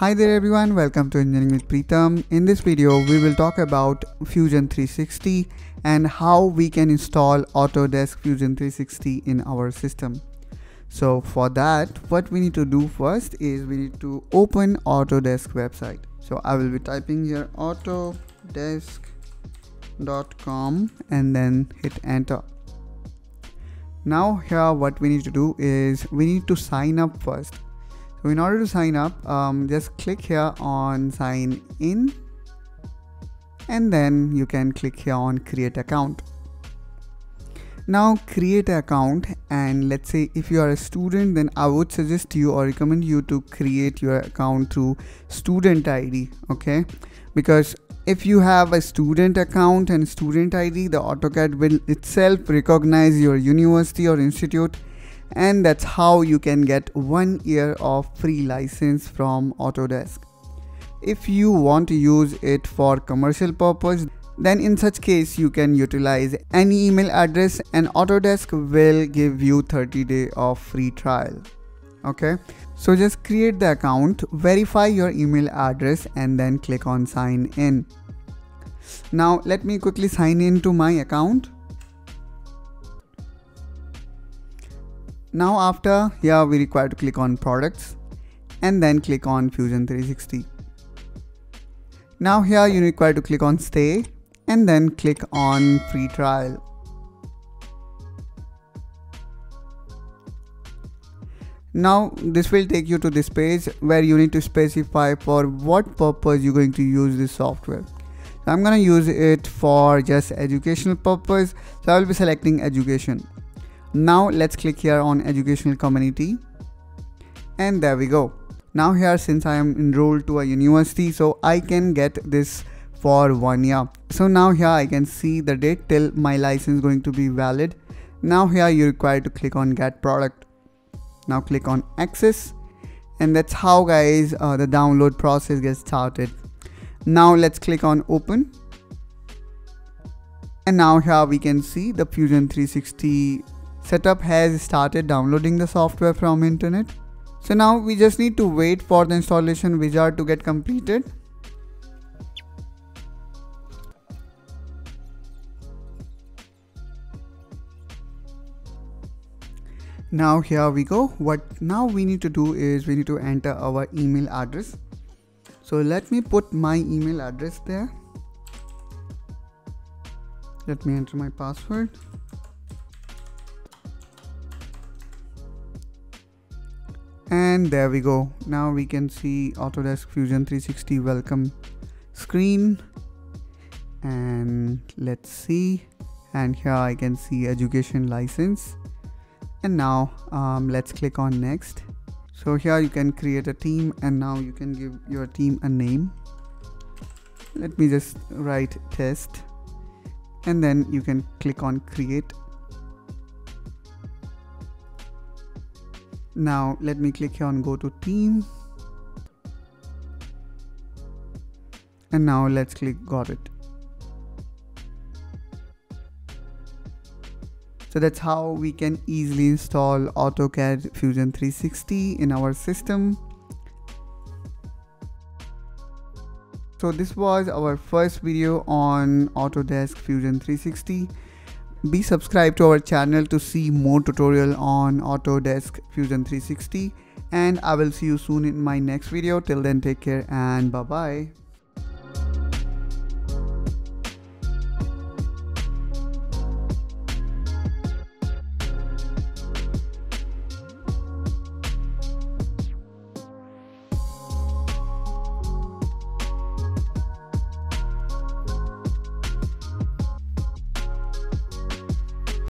Hi there everyone, welcome to Engineering with Pritam. In this video, we will talk about Fusion 360 and how we can install Autodesk Fusion 360 in our system. So for that, what we need to do first is we need to open Autodesk website. So I will be typing here autodesk.com and then hit enter. Now here what we need to do is we need to sign up first. So in order to sign up, um, just click here on sign in and then you can click here on create account. Now create an account and let's say if you are a student then I would suggest you or recommend you to create your account through student ID okay because if you have a student account and student ID the AutoCAD will itself recognize your university or institute and that's how you can get one year of free license from Autodesk. If you want to use it for commercial purpose, then in such case you can utilize any email address and Autodesk will give you 30 day of free trial. Okay, so just create the account, verify your email address and then click on sign in. Now let me quickly sign in to my account. Now after here we require to click on products and then click on Fusion 360. Now here you require to click on stay and then click on free trial. Now this will take you to this page where you need to specify for what purpose you're going to use this software. So I'm going to use it for just educational purpose. So I will be selecting education. Now let's click here on educational community and there we go. Now here since I am enrolled to a university so I can get this for one year. So now here I can see the date till my license going to be valid. Now here you require to click on get product. Now click on access and that's how guys uh, the download process gets started. Now let's click on open and now here we can see the Fusion 360 setup has started downloading the software from internet. So now we just need to wait for the installation wizard to get completed. Now here we go. What now we need to do is we need to enter our email address. So let me put my email address there. Let me enter my password. And there we go. Now we can see Autodesk Fusion 360 welcome screen. And let's see. And here I can see education license. And now um, let's click on next. So here you can create a team and now you can give your team a name. Let me just write test. And then you can click on create now let me click here on go to team. And now let's click got it. So that's how we can easily install AutoCAD Fusion 360 in our system. So this was our first video on Autodesk Fusion 360 be subscribed to our channel to see more tutorial on Autodesk Fusion 360 and I will see you soon in my next video. Till then take care and bye bye.